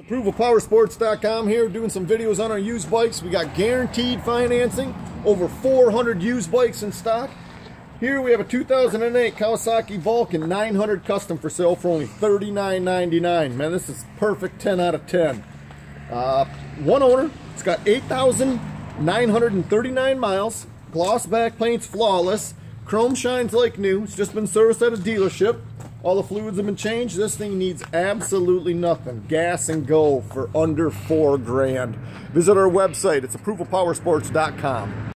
ApprovalPowersports.com here doing some videos on our used bikes. We got guaranteed financing, over 400 used bikes in stock. Here we have a 2008 Kawasaki Vulcan 900 custom for sale for only $39.99. Man, this is perfect 10 out of 10. Uh, one owner, it's got 8,939 miles, gloss back paint's flawless, chrome shines like new, it's just been serviced at a dealership. All the fluids have been changed. This thing needs absolutely nothing. Gas and go for under four grand. Visit our website. It's approvalpowersports.com.